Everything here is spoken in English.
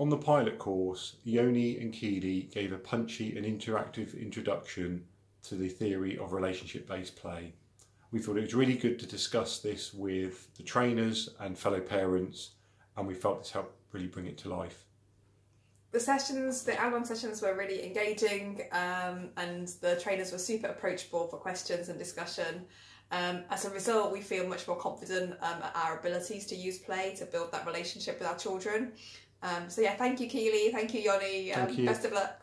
On the pilot course, Yoni and Keely gave a punchy and interactive introduction to the theory of relationship based play. We thought it was really good to discuss this with the trainers and fellow parents, and we felt this helped really bring it to life. The sessions, the long sessions were really engaging, um, and the trainers were super approachable for questions and discussion. Um, as a result, we feel much more confident um, at our abilities to use play to build that relationship with our children. Um, so yeah, thank you, Keely. Thank you, Yoni. Thank um, you. Best of luck.